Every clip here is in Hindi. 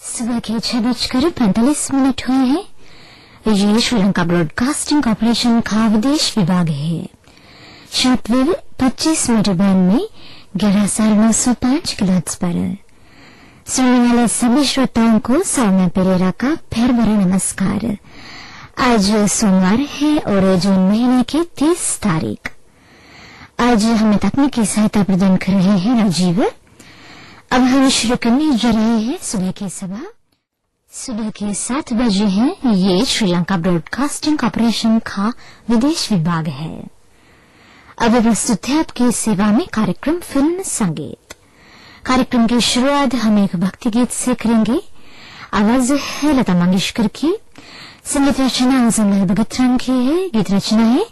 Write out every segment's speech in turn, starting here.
सुबह के छह बजकर पैंतालीस मिनट हुए हैं। ये श्रीलंका ब्रॉडकास्टिंग कॉरपोरेशन का विदेश विभाग है। शॉर्टवेव 25 मीटर बैंड में ग्यारह साल नौ सौ पाँच किलोहर्ट्ज पर। सुनने वाले सभी श्रोताओं को सौम्या पेरेरा का फिर बड़ा नमस्कार। आज सोमवार है और जून महीने की 30 तारीख। आज हमें तकनीकी सहायता प्रदान कर रहे हैं राजीव। अब हम शुरू करने जा रहे हैं सुबह की सभा सुबह के सात बजे हैं। ये श्रीलंका ब्रॉडकास्टिंग कॉरपोरेशन का विदेश विभाग है। अब प्रस्तुत है आपकी सेवा में कार्यक्रम फ़िल्म संगीत। कार्यक्रम की शुरुआत हम एक भक्ति गीत से करेंगे। आवाज़ है लता मंगेशकर की। संगीत रचना जंगल भगत राम की है। गीत रचना है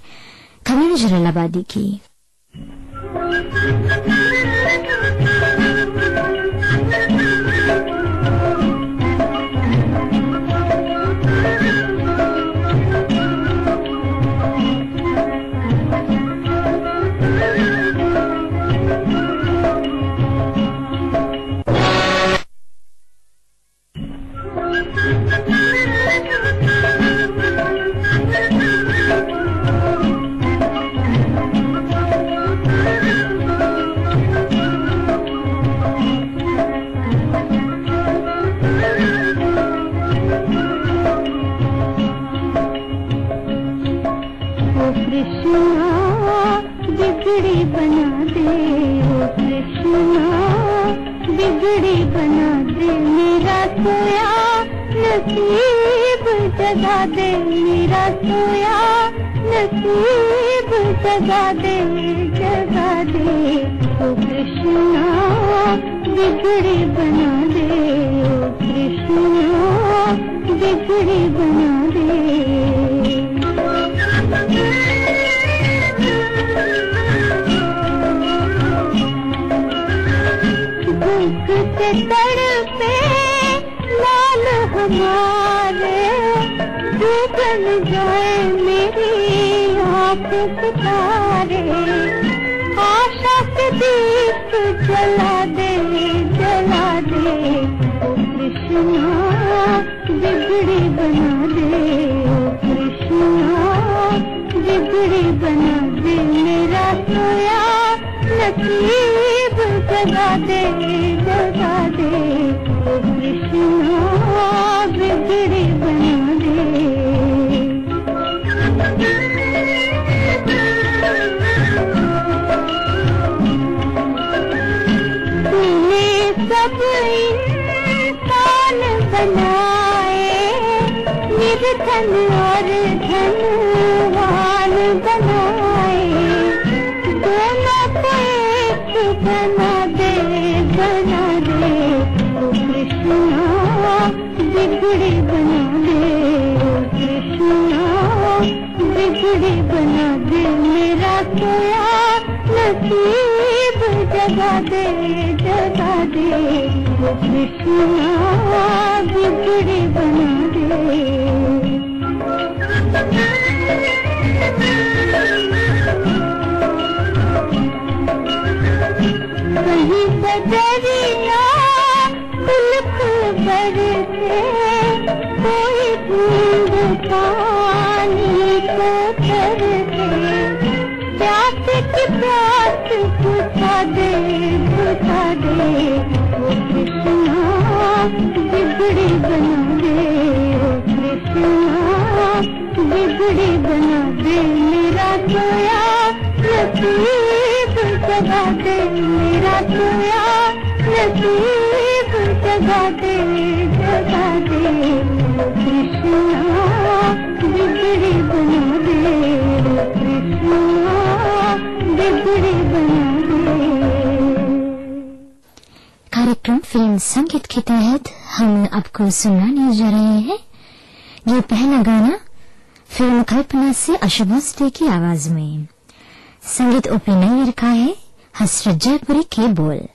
खमीर जलालाबादी की। ओ कृष्णा बिगड़ी बना दे ओ कृष्णा बिगड़ी बना दे। भूख से तड़पे लाल हमारे, डूबन जाए मेरी आँख सितारे दीप जला दे जला दे। कृष्णा, बिगड़ी बना दे। कृष्णा, बिगड़ी बना दे। मेरा सोया नसीब जगा दे जगा दे। कृष्णा, बिगड़ी बना दे। निर्धन और धनवान बनाए। दोनों को एक बना दे बना दे। कृष्णा बिगड़ी बना दे। कृष्णा बिगड़ी बना दे। मेरा सोया नसीब जगा दे जगा दे। कृष्णा बिगड़ी बना दे। कोई पानी को बिगड़ी बना दे कृष्णा, बिगड़ी बना दे। मेरा सोया नसीब जगा दे, मेरा सोया जगा दे जगा दे। कार्यक्रम फ़िल्म संगीत के तहत हम आपको सुनाने जा रहे हैं। ये पहला गाना फ़िल्म कल्पना से अशुभस्ते की आवाज़ में। संगीत ओपी नैयर का है, हसरत जयपुरी के बोल।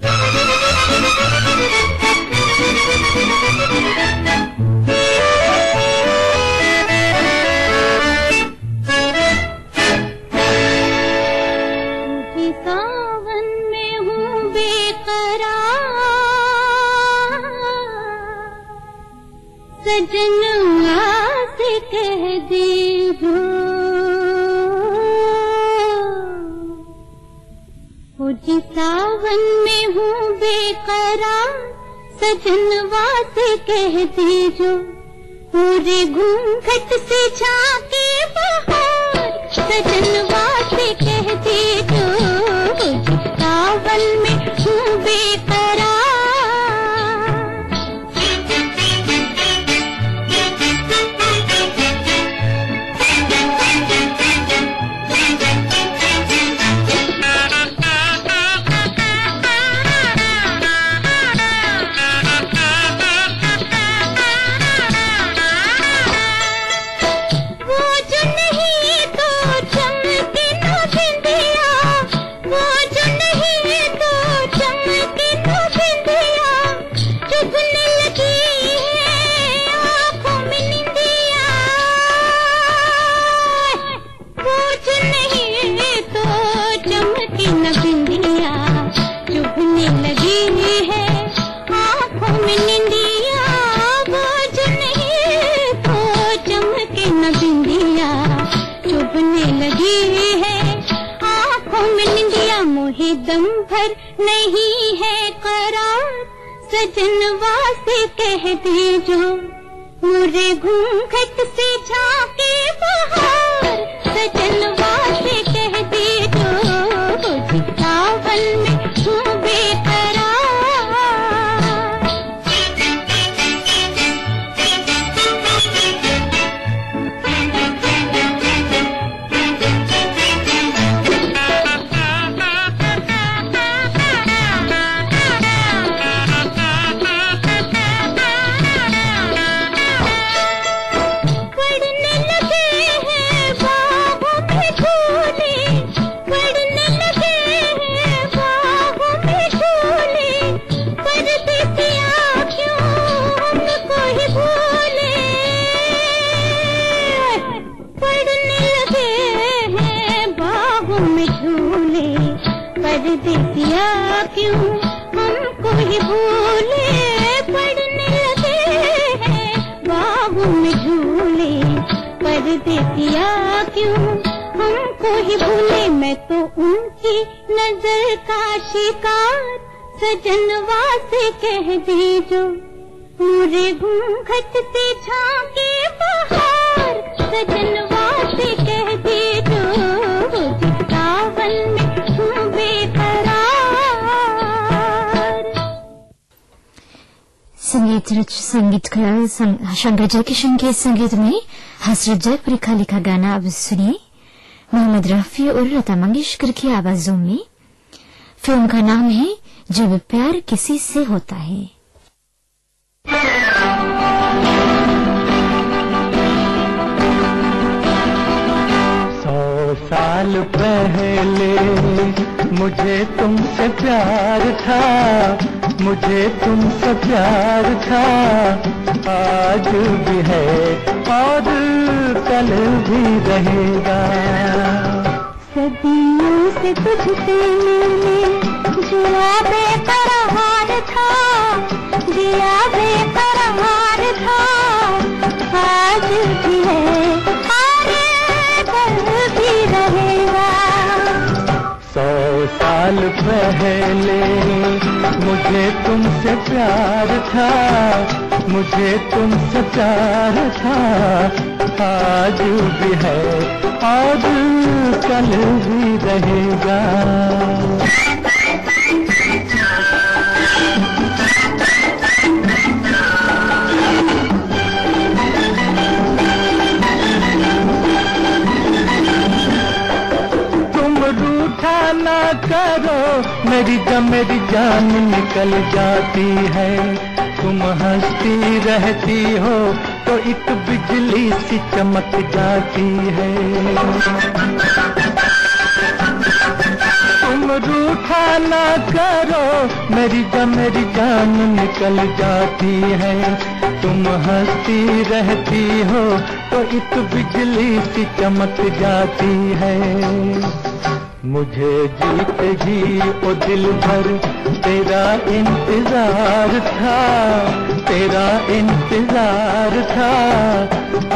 Thank you. दे शंकर जयकिशन के संगीत में हसरत जयपुरी का लिखा गाना अब सुनिए। मोहम्मद रफी और लता मंगेशकर की आवाजों में। फ़िल्म का नाम है, जब प्यार किसी से होता है। सौ साल पहले मुझे तुमसे प्यार था, मुझे तुमसे प्यार था। आज भी है और कल भी रहेगा। सदियों से तुझसे मिलने जुड़ा बेकरार था। पहले मुझे तुमसे प्यार था, मुझे तुमसे प्यार था। आज भी है, आज कल भी रहेगा। ना करो, मेरी जब मेरी जान निकल जाती है। तुम हंसती रहती हो तो एक बिजली सी चमक जाती है। तुम रूठा ना करो, मेरी जब मेरी जान निकल जाती है। तुम हंसती रहती हो तो एक बिजली सी चमक जाती है। मुझे जीत ही ओ दिल भर। तेरा इंतज़ार था, तेरा इंतज़ार था।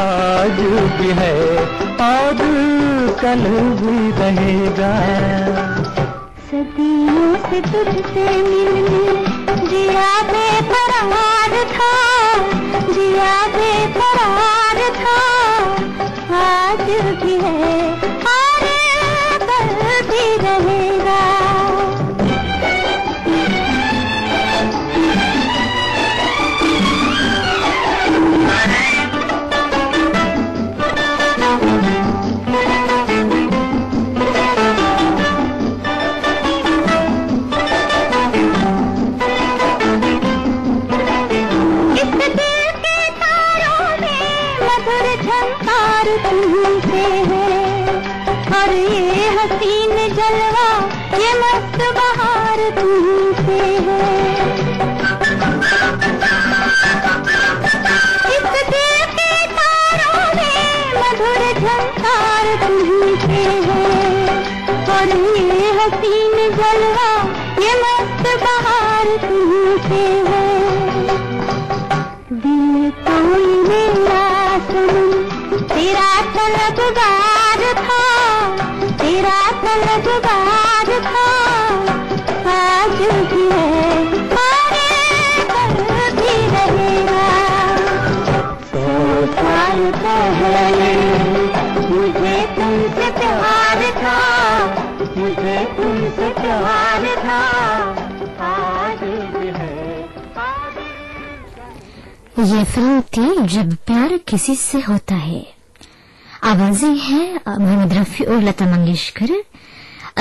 आज भी है और कल भी रहेगा। सदियों पास तुझसे मिलने, जिया बेकरार था, जिया बेकरार था। आज भी है हसीन जलवा, ये मस्त बहार तुमसे है। दिल कोई मेरा सनम तेरा तलबगार था, तेरा तलबगार था। आज भी है पहले मुझे तुमसे प्यार था। मुझे तुमसे प्यार था। आज भी है। ये फ़िल्म थी जब प्यार किसी से होता है। आवाज़ें हैं मोहम्मद रफी और लता मंगेशकर।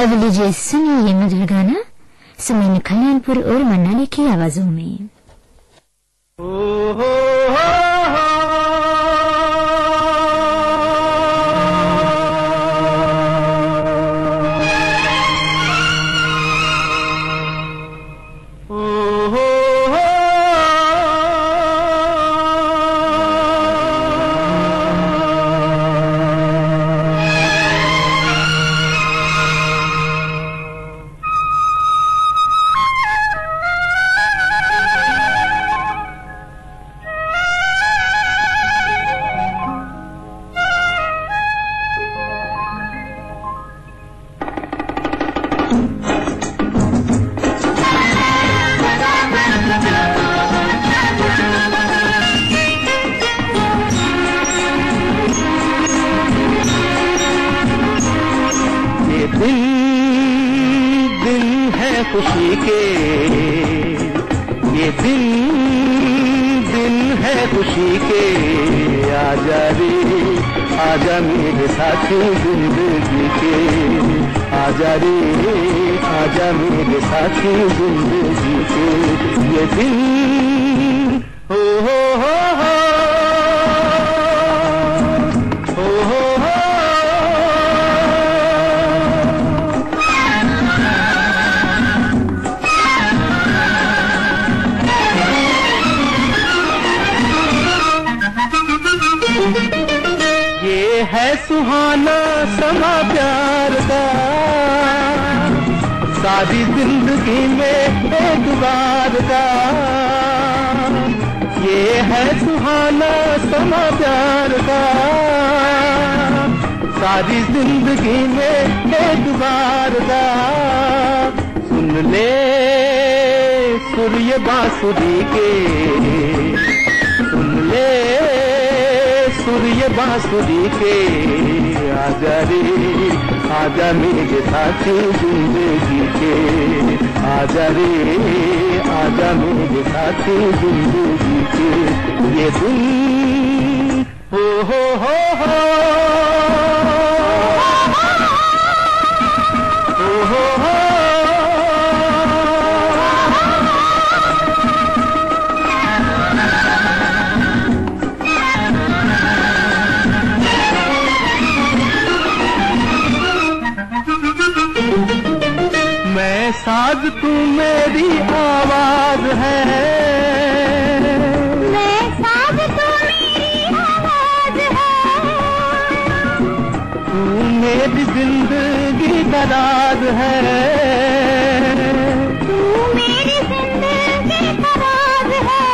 अब लीजिए सुनिए ये मधुर गाना। सुमीन कल्याणपुर और मनाली की आवाजों में। ओ हो हो खुशी के। ये दिन दिन है खुशी के। आजा रे, आजा मेरे साथी ज़िंदगी के। आजा रे आजा मेरे साथी ज़िंदगी के ये दिन सारी ज़िंदगी में एक बार का। ये है सुहाना समा प्यार का। सारी ज़िंदगी में एक बार का। सुन ले सूर्य बांसुरी के। सुन ले सूर्य बांसुरी के। आजा रे। आजा मेरे साथी ज़िंदगी के। आजा रे, आजा मेरे साथी ज़िंदगी के। ये दिन हो हो हो हो। हो हो हो। साज तू मेरी आवाज़ है। मैं साज तो मेरी आवाज़ है। तू मेरी ज़िंदगी का राज है। तू मेरी ज़िंदगी का राज है।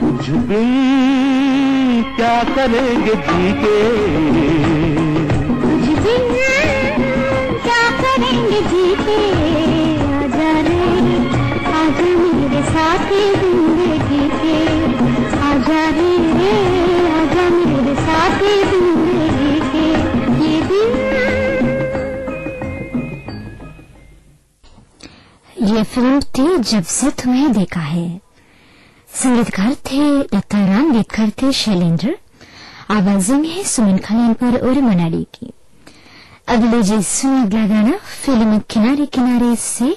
तुझ बिन क्या करेंगे जी के? ये फ़िल्म थी जब से तुम्हें देखा है। संगीतकार थे लता राम गीतकार थे शैलेंद्र। आवाज़ें हैं सुमन खलीनपुर और मनाली की। अगले जी अगला गाना, फ़िल्म किनारे किनारे से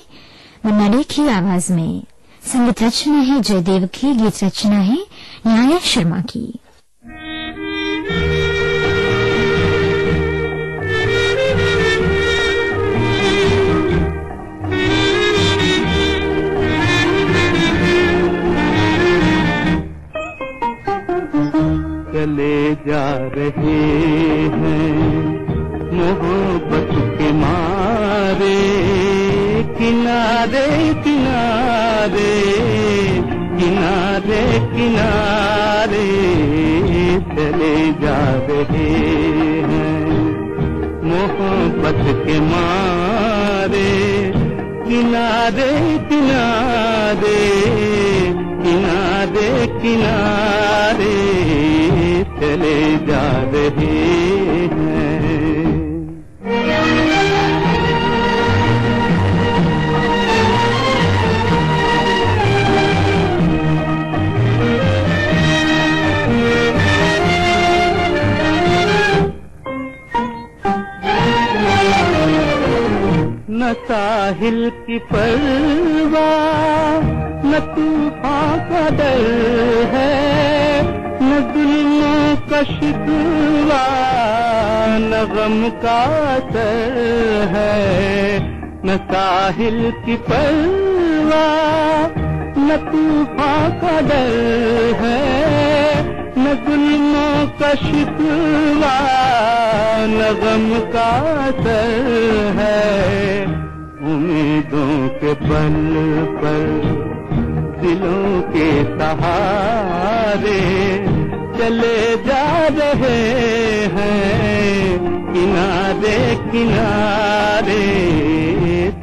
मनाली की आवाज़ में। संगीत रचना है जयदेव की, गीत रचना है न्याया शर्मा की। चले जा रहे हैं। मोहब्बत के मारे, किनारे किनारे किनारे किनारे चले जा रहे हैं। मोहब्बत के मारे, किनारे किनारे किनारे किनारे चले जा रहे साहिल की परवा न तूफ़ान का डर है, न जुल्मों का शिकवा, न गम का सर है, न साहिल की परवा न तूफ़ान का डर है, न जुल्मों का शिकवा, न गम का सर है। उम्मीदों के बल पर, दिलों के सहारे चले जा रहे हैं। किनारे किनारे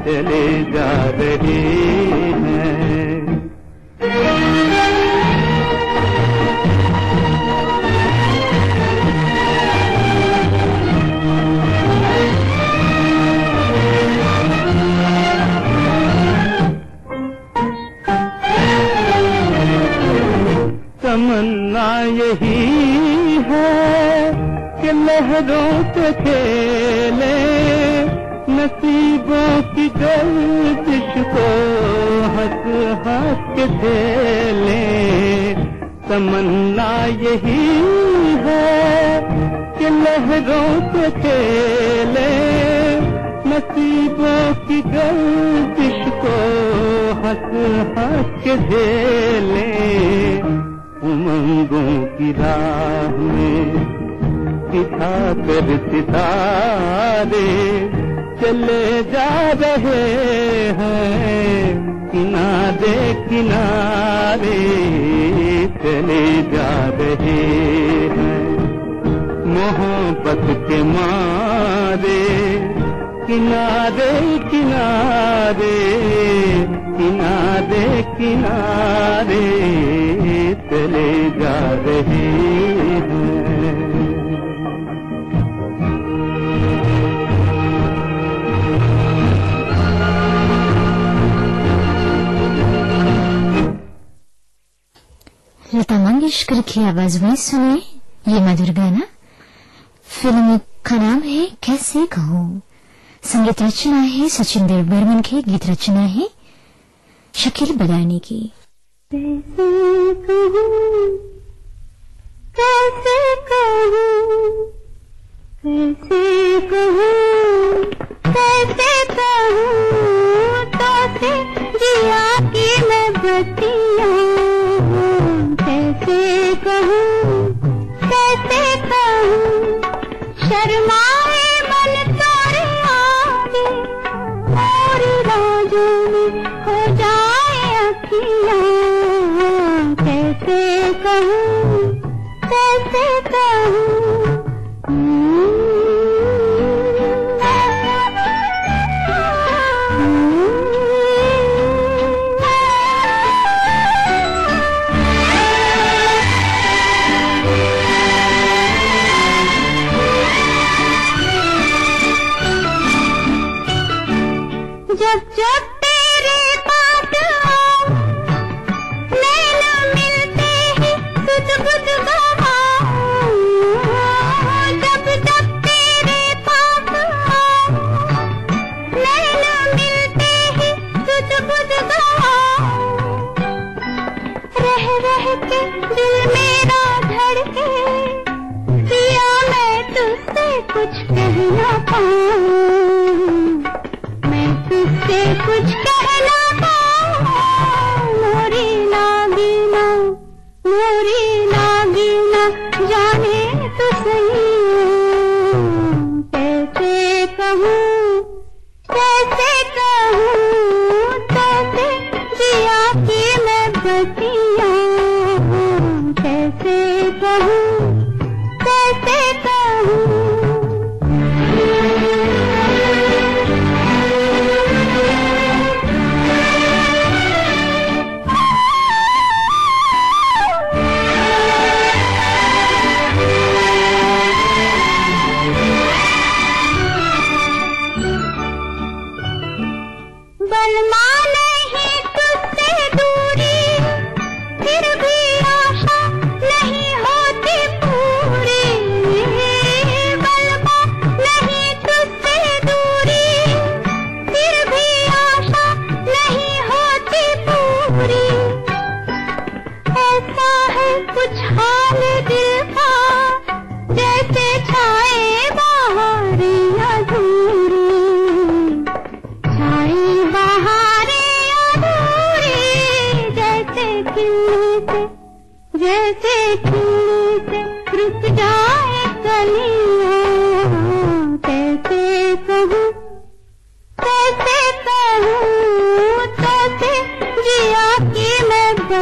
चले जा रहे लहरों से खेले, नसीबों की गर्दिश को हंस हंस के झेले तमन्ना यही है कि लहरों से खेले, नसीबों की गर्दिश को हंस हंस के झेले उमंगों की राह में दिखा कर सितारे चले जा रहे हैं किनारे किनारे चले जा रहे हैं। मोहब्बत के मारे किनारे किनारे किनारे किनारे चले जा रहे हैं। लता मंगेशकर की आवाज़ में सुने ये मधुर गाना। फ़िल्म का नाम है, कैसे कहूँ? संगीत रचना है, सचिन देव बर्मन की गीत रचना है, शकील बदानी की। कैसे कहूँ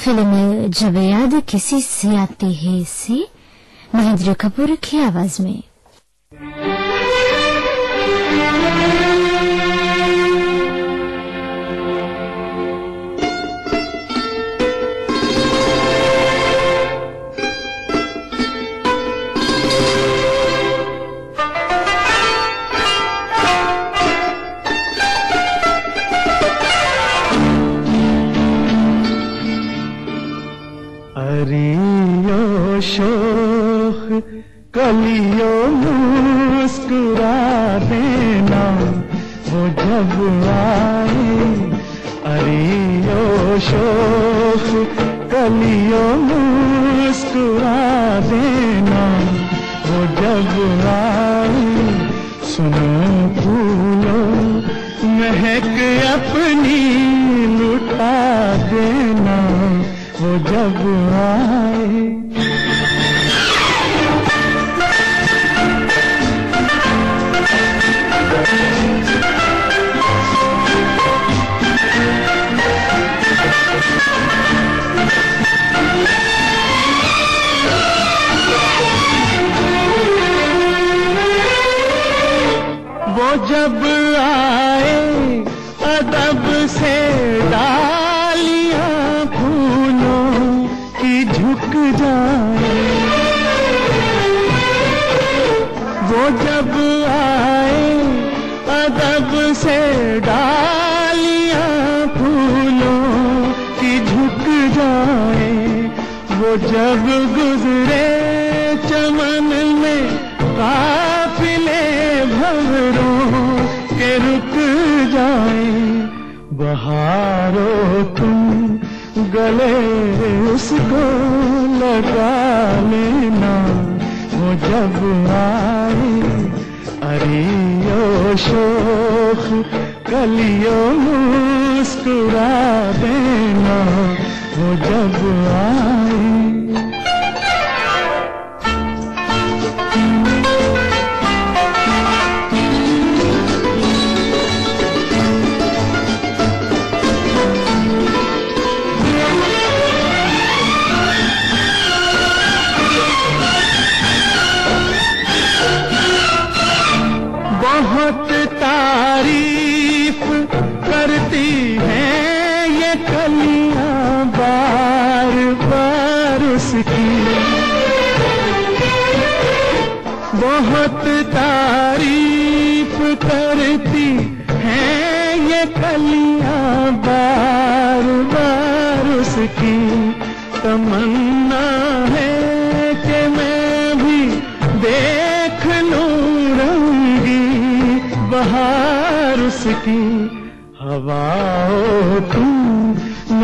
फ़िल्म जब याद किसी से आती है से महेंद्र कपूर की आवाज़ में। परियो शोख, कलियो मुस्कुरा देना वो जब आए, अरियो शोख, कलियो मुस्कुरा देना वो जब आए, सुनो फूलो, महक अपनी लुटा देना जब आए। वो जब आए गले उसको लगा लेना। वो जब आए, अरे ओ शोख कलियो मुस्कुरा देना। वो जब आए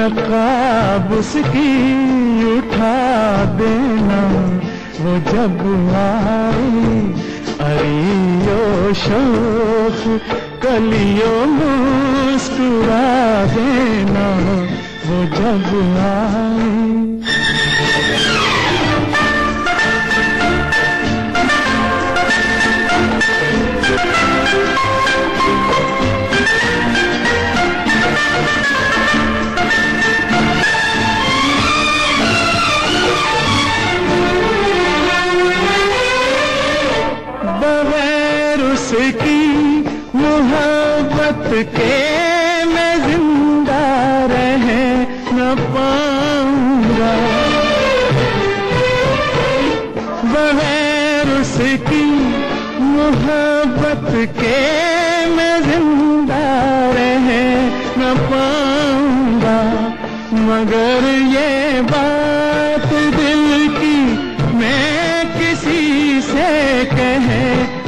नकाब उसकी उठा देना। वो जब आए अरियो शोक, कलियो मुस्कुरा देना। वो जब आए मगर ये बात दिल की मैं किसी से कह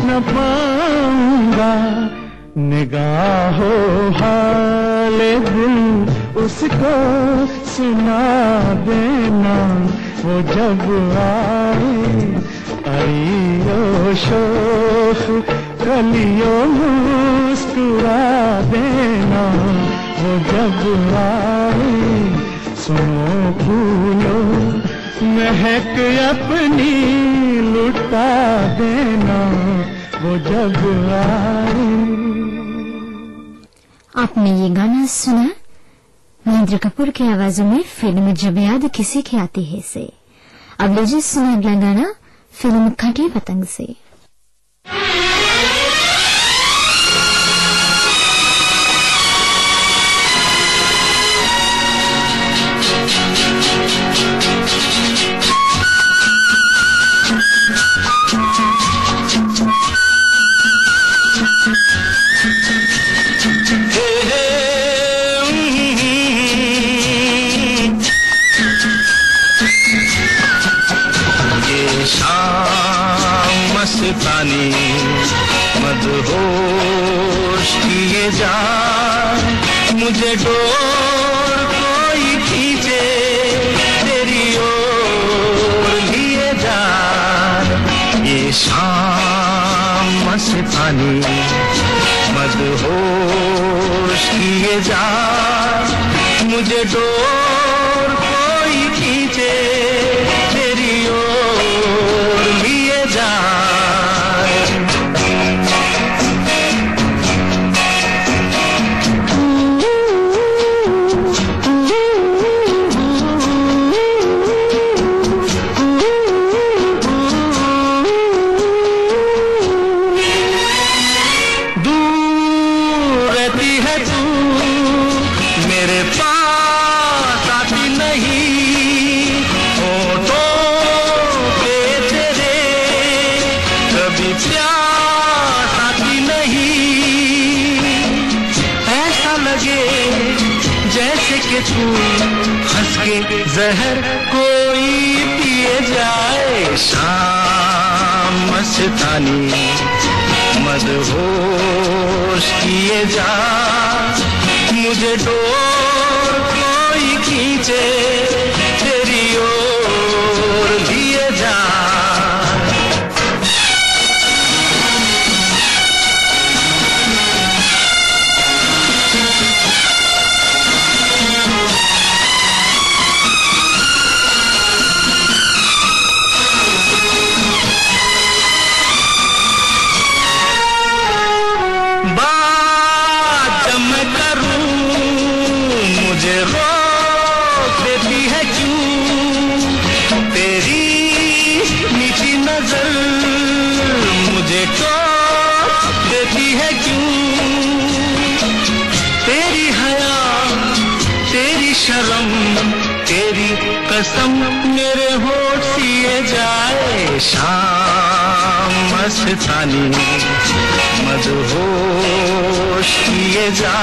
न पाऊँगा। निगाहों हाल दिल उसको सुना देना। वो जब आए अरियो शोख कलियो मुस्कुरा देना। वो जब आए सुनो फूलो महक अपनी लुटा देना, वो जब आपने ये गाना सुना? महेंद्र कपूर की आवाजों में फ़िल्म जब याद किसी की आती है से। अब लीजिए सुना अगला गाना, फ़िल्म खटी पतंग से। मस्तानी मदहोश किए जा मुझे डोर कोई खींचे तेरी ओर लिए जा ये शाम मस्तानी। मदहोश किए जा मुझे डोर कि हंस के जहर कोई पिए जाए। शाम मस्तानी, मदहोश किए जा। मुझे डोर कोई खींचे कसम मेरे होठ सिए जाए। शाम मस्तानी, मदहोश किए जा।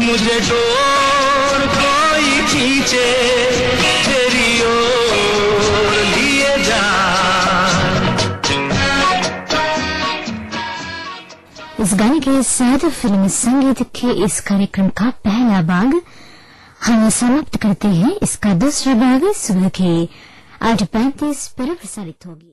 मुझे डोर कोई खींचे इस गाने के साथ फिल्मी संगीत के इस कार्यक्रम का पहला भाग हम समाप्त करते हैं। इसका दूसरा भाग सुबह के आठ पैंतीस पर प्रसारित होगी।